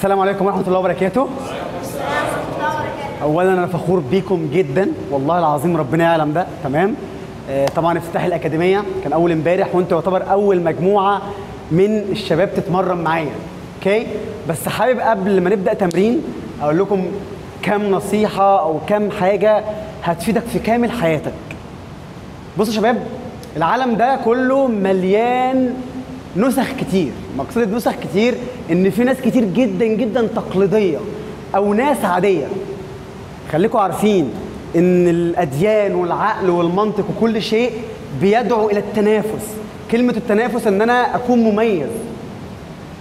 السلام عليكم ورحمة الله وبركاته. أولا أنا فخور بيكم جدا والله العظيم ربنا يعلم ده تمام؟ آه، طبعا افتتاح الأكاديمية كان أول امبارح وأنتوا يعتبر أول مجموعة من الشباب تتمرن معايا أوكي؟ بس حابب قبل ما نبدأ تمرين أقول لكم كام نصيحة أو كام حاجة هتفيدك في كامل حياتك. بصوا يا شباب العالم ده كله مليان نسخ كتير. مقصود نسخ كتير إن في ناس كتير جدا جدا تقليدية أو ناس عادية. خليكم عارفين إن الأديان والعقل والمنطق وكل شيء بيدعو إلى التنافس. كلمة التنافس إن أنا أكون مميز.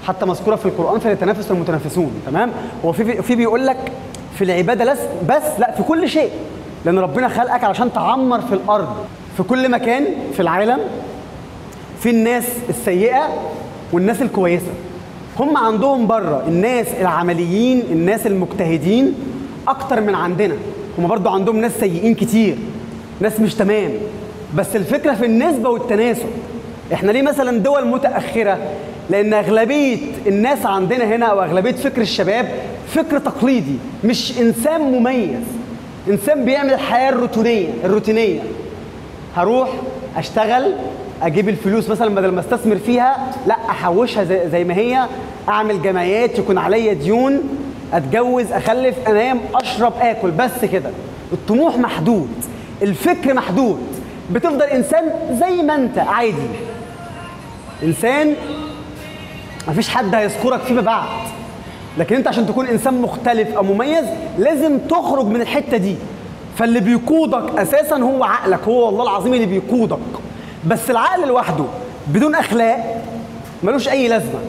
حتى مذكورة في القرآن فليتنافس المتنافسون تمام؟ هو في في بيقول لك في العبادة لس بس لا في كل شيء. لأن ربنا خلقك علشان تعمر في الأرض في كل مكان في العالم. في الناس السيئة والناس الكويسة. هم عندهم بره الناس العمليين الناس المجتهدين أكتر من عندنا. هم برضو عندهم ناس سيئين كتير ناس مش تمام. بس الفكرة في النسبة والتناسب. إحنا ليه مثلا دول متأخرة؟ لأن أغلبية الناس عندنا هنا أو أغلبية فكر الشباب فكر تقليدي مش إنسان مميز. إنسان بيعمل الحياة الروتينيه الروتينيه هروح أشتغل أجيب الفلوس مثلا بدل ما أستثمر فيها لا أحوشها زي, زي ما هي أعمل جمعيات يكون عليا ديون أتجوز أخلف انام أشرب آكل بس كده. الطموح محدود الفكر محدود. بتفضل إنسان زي ما أنت عادي. إنسان مفيش حد هيذكرك فيما بعد. لكن أنت عشان تكون إنسان مختلف أو مميز لازم تخرج من الحتة دي. فاللي بيقودك أساسا هو عقلك هو والله العظيم اللي بيقودك. بس العقل لوحده بدون أخلاق ملوش أي لازمة.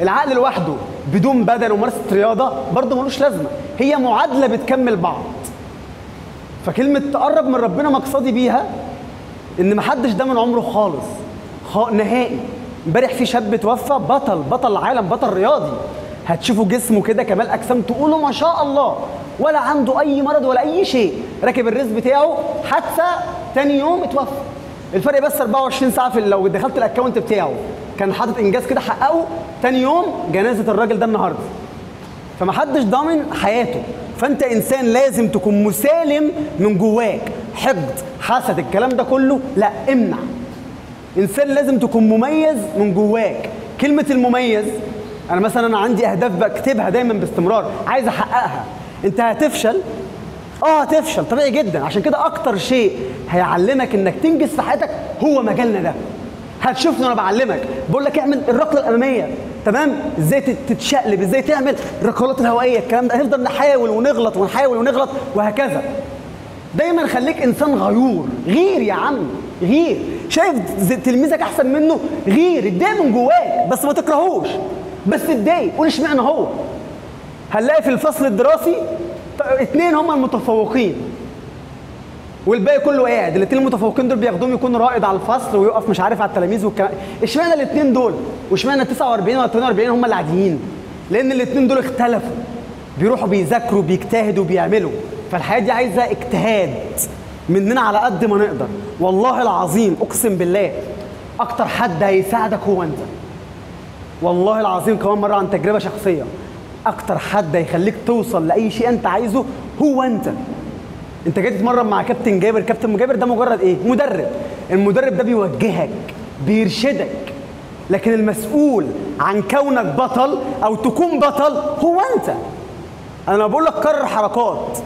العقل لوحده بدون بدن وممارسة رياضة برضه ملوش لازمة. هي معادلة بتكمل بعض. فكلمة تقرب من ربنا مقصدي بيها إن محدش ده من عمره خالص. نهائي. امبارح في شاب توفى بطل بطل العالم بطل رياضي. هتشوفوا جسمه كده كمال أجسام تقولوا ما شاء الله. ولا عنده أي مرض ولا أي شيء. راكب الريس بتاعه حادثة تاني يوم اتوفى. الفرق بس 24 ساعة في لو دخلت الأكونت بتاعه كان حاطط إنجاز كده حققه تاني يوم جنازة الراجل ده النهارده. فمحدش ضامن حياته. فأنت إنسان لازم تكون مسالم من جواك. حقد حسد الكلام ده كله لا امنع. إنسان لازم تكون مميز من جواك. كلمة المميز أنا مثلا أنا عندي أهداف بكتبها دايما باستمرار عايز أحققها. أنت هتفشل آه هتفشل طبيعي جدا. عشان كده أكتر شيء هيعلمك إنك تنجز في حياتك هو مجالنا ده. هتشوفني وأنا بعلمك. بقول لك اعمل الركلة الأمامية تمام؟ إزاي تتشقلب إزاي تعمل الركلات الهوائية الكلام ده. هنفضل نحاول ونغلط ونحاول ونغلط وهكذا. دايما خليك إنسان غيور. غير يا عم غير. شايف تلميذك أحسن منه؟ غير. اتضايق من جواك بس ما تكرهوش. بس اتضايق. قول اشمعنى هو؟ هنلاقي في الفصل الدراسي اتنين هم المتفوقين. والباقي كله قاعد. الاثنين المتفوقين دول بياخدوهم يكون رائد على الفصل ويقف مش عارف على التلاميذ والكلام. اشمعنى الاثنين دول؟ واشمعنى 49 ولا 42 هم اللي عاديين لأن الاثنين دول اختلفوا. بيروحوا بيذاكروا بيجتهدوا بيعملوا فالحياة دي عايزة اجتهاد مننا على قد ما نقدر. والله العظيم أقسم بالله أكتر حد هيساعدك هو أنت. والله العظيم كمان مرة عن تجربة شخصية. أكتر حد هيخليك توصل لأي شيء أنت عايزه هو أنت. أنت جاي تتمرن مع كابتن جابر كابتن جابر ده مجرد إيه؟ مدرب. المدرب ده بيوجهك بيرشدك. لكن المسؤول عن كونك بطل أو تكون بطل هو أنت. أنا بقول لك كرر حركات.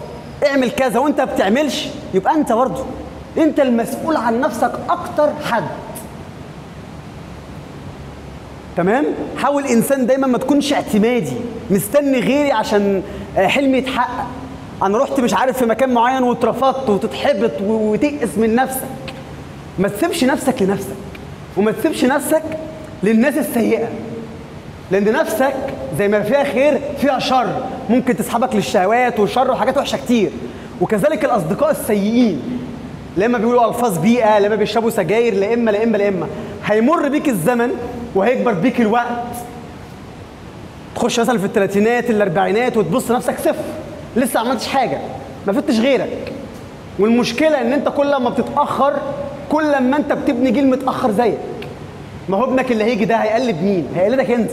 اعمل كذا وأنت بتعملش يبقى أنت برضه. أنت المسؤول عن نفسك أكتر حد. تمام؟ حاول انسان دايما ما تكونش اعتمادي مستني غيري عشان حلمي يتحقق. أنا رحت مش عارف في مكان معين واترفضت وتتحبط وتيأس من نفسك. ما تسيبش نفسك لنفسك وما تسيبش نفسك للناس السيئة. لأن نفسك زي ما فيها خير فيها شر. ممكن تسحبك للشهوات والشر وحاجات وحشة كتير. وكذلك الأصدقاء السيئين. لا إما بيقولوا ألفاظ بيئة لا إما بيشربوا سجاير لا إما لا إما لا إما. هيمر بيك الزمن وهيكبر بيك الوقت. تخش مثلا في الثلاثينات الأربعينات وتبص نفسك صفر. لسه ما عملتش حاجة. ما فتش غيرك. والمشكلة إن أنت كل ما بتتأخر كل ما أنت بتبني جيل متأخر زيك. ما هو ابنك اللي هيجي ده هيقلد مين؟ هيقلدك أنت.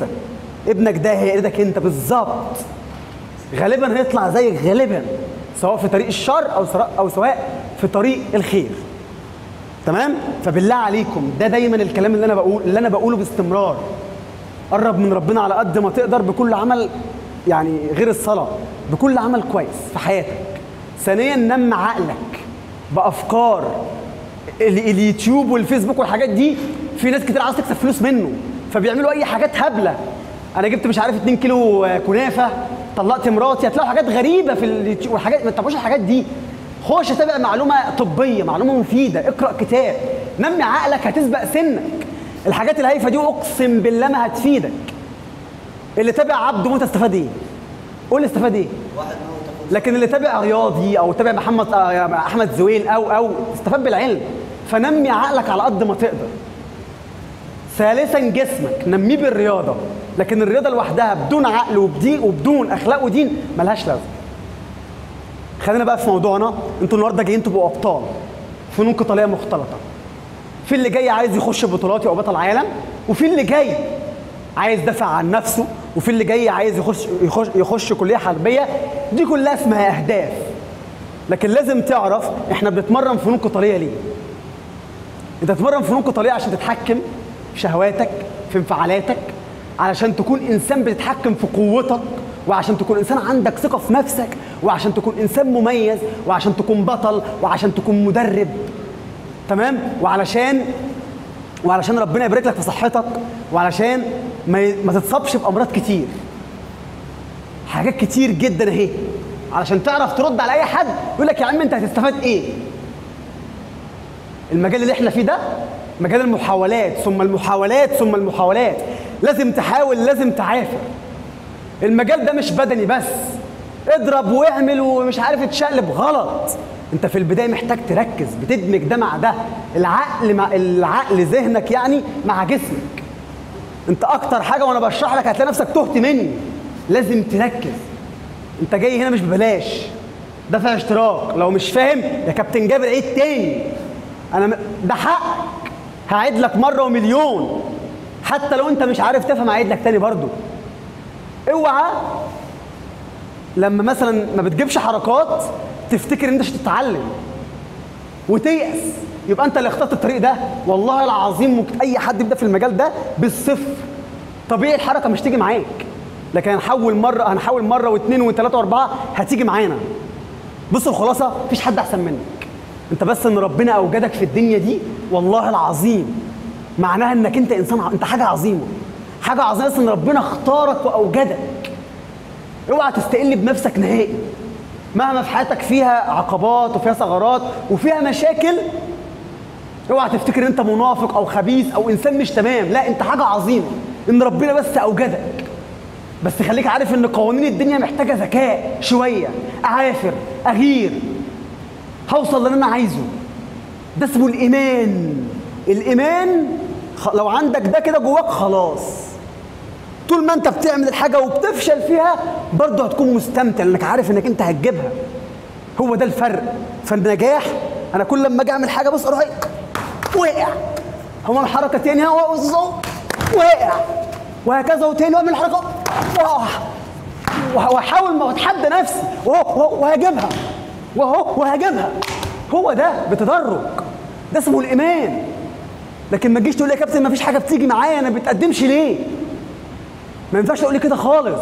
ابنك ده هيقلدك أنت بالظبط. غالبا هيطلع زيك غالبا سواء في طريق الشر أو أو سواء في طريق الخير. تمام؟ فبالله عليكم ده دايما الكلام اللي أنا بقول اللي أنا بقوله باستمرار. قرب من ربنا على قد ما تقدر بكل عمل يعني غير الصلاة بكل عمل كويس في حياتك. ثانيا نم عقلك بأفكار ال- اليوتيوب والفيسبوك والحاجات دي في ناس كتير عايز تكسب فلوس منه فبيعملوا أي حاجات هبلة. أنا جبت مش عارف 2 كيلو كنافة طلقت مراتي هتلاقوا حاجات غريبة في اليوتيوب والحاجات ما تتابعوش الحاجات دي. خش تابع معلومة طبية معلومة مفيدة. اقرأ كتاب. نمي عقلك هتسبق سنك. الحاجات الهايفه دي أقسم بالله ما هتفيدك. اللي تابع عبد موته استفاد إيه؟ قول استفاد إيه؟ لكن اللي تابع رياضي أو تابع محمد آه، أحمد زويل أو أو استفاد بالعلم. فنمي عقلك على قد ما تقدر. ثالثا جسمك. نميه بالرياضة. لكن الرياضة لوحدها بدون عقل وبدين وبدون أخلاق ودين ملهاش لازمة. خلينا بقى في موضوعنا. أنتوا النهارده جايين تبقوا أبطال. فنون قتالية مختلطة. في اللي جاي عايز يخش بطولات أو بطل عالم وفي اللي جاي عايز يدافع عن نفسه وفي اللي جاي عايز يخش يخش يخش كلية حربية. دي كلها اسمها أهداف. لكن لازم تعرف إحنا بنتمرن فنون قتالية ليه. أنت بتتمرن فنون قتالية عشان تتحكم في شهواتك في انفعالاتك علشان تكون إنسان بتتحكم في قوتك. وعشان تكون إنسان عندك ثقة في نفسك وعشان تكون إنسان مميز وعشان تكون بطل وعشان تكون مدرب. تمام؟ وعلشان وعلشان ربنا يبارك لك في صحتك وعلشان ما ما تتصابش بامراض كتير. حاجات كتير جدا أهي. علشان تعرف ترد على أي حد يقول لك يا عم أنت هتستفاد إيه؟ المجال اللي إحنا فيه ده مجال المحاولات ثم المحاولات ثم المحاولات. لازم تحاول لازم تعافر. المجال ده مش بدني بس. اضرب واعمل ومش عارف تشقلب غلط. انت في البداية محتاج تركز بتدمج ده مع ده. العقل مع العقل ذهنك يعني مع جسمك. انت أكتر حاجة وأنا بشرح لك هتلاقي نفسك تهت مني. لازم تركز. انت جاي هنا مش ببلاش. دافع اشتراك. لو مش فاهم يا كابتن جابر عيد تاني أنا م... ده حقك. هعيد لك مرة ومليون. حتى لو انت مش عارف تفهم هعيد لك تاني برضو اوعى لما مثلا ما بتجيبش حركات تفتكر إن أنت مش هتتعلم وتيأس. يبقى أنت اللي اخترت الطريق ده. والله العظيم ممكن أي حد يبدأ في المجال ده بالصفر. طبيعي الحركة مش تيجي معاك. لكن هنحول مرة هنحاول مرة واثنين وثلاثه وأربعة هتيجي معانا. بص الخلاصة مفيش حد أحسن منك. أنت بس إن ربنا أوجدك في الدنيا دي والله العظيم معناها إنك أنت إنسان أنت حاجة عظيمة. حاجة عظيمة ان ربنا اختارك وأوجدك. اوعى تستقل بنفسك نهائي. مهما في حياتك فيها عقبات وفيها ثغرات وفيها مشاكل اوعى تفتكر إن أنت منافق أو خبيث أو إنسان مش تمام. لا أنت حاجة عظيمة. إن ربنا بس أوجدك. بس خليك عارف إن قوانين الدنيا محتاجة ذكاء شوية. اعافر أغير. هوصل للي أنا عايزه. ده اسمه الإيمان. الإيمان لو عندك ده كده جواك خلاص. طول ما انت بتعمل الحاجة وبتفشل فيها برضه هتكون مستمتع لأنك عارف إنك أنت هتجيبها. هو ده الفرق. فالنجاح أنا كل لما أجي أعمل حاجة بص أروح إيه؟ وقع هو حركة تاني وقع وهكذا وتاني واعمل حركة واحاول ما أتحدى نفسي. وهجيبها. وهو وهجيبها. هو ده بتدرج. ده اسمه الإيمان. لكن ما تجيش تقول لي يا كابتن ما فيش حاجة بتيجي معايا أنا بتقدمش ليه؟ ما ينفعش تقول لي كده خالص.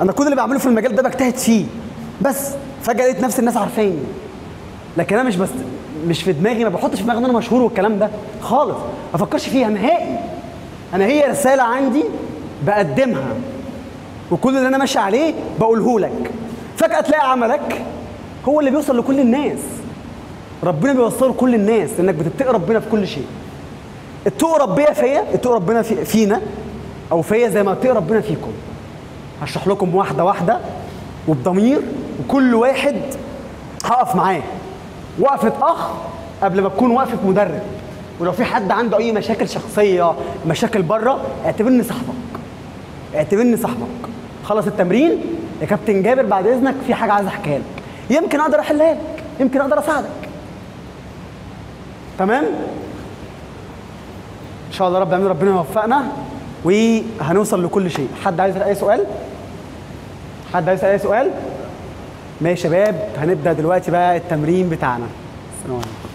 أنا كل اللي بعمله في المجال ده بجتهد فيه بس فجأة لقيت نفس الناس عارفاني. لكن أنا مش بس مش في دماغي ما بحطش في دماغي إن أنا مشهور والكلام ده خالص. ما افكرش فيها نهائي. أنا هي رسالة عندي بقدمها. وكل اللي أنا ماشي عليه بقوله لك. فجأة تلاقي عملك هو اللي بيوصل لكل الناس. ربنا بيوصله لكل الناس انك بتتقي ربنا في كل شيء. اتقوا ربنا فيا اتقوا ربنا في فينا أو فيا زي ما اتقي ربنا فيكم. هشرح لكم واحدة واحدة وبضمير وكل واحد هقف معاه. وقفة أخ قبل ما تكون وقفة مدرب. ولو في حد عنده أي مشاكل شخصية مشاكل بره اعتبرني صاحبك. اعتبرني صاحبك. خلص التمرين يا كابتن جابر بعد إذنك في حاجة عايز أحكيها لك. يمكن أقدر أحلها لك يمكن أقدر أساعدك. تمام؟ شاء الله رب العالمين ربنا يوفقنا وهنوصل لكل شيء. حد عايز أي سؤال؟ حد عايز أي سؤال؟ ماشي يا شباب هنبدأ دلوقتي بقى التمرين بتاعنا. السلام عليكم.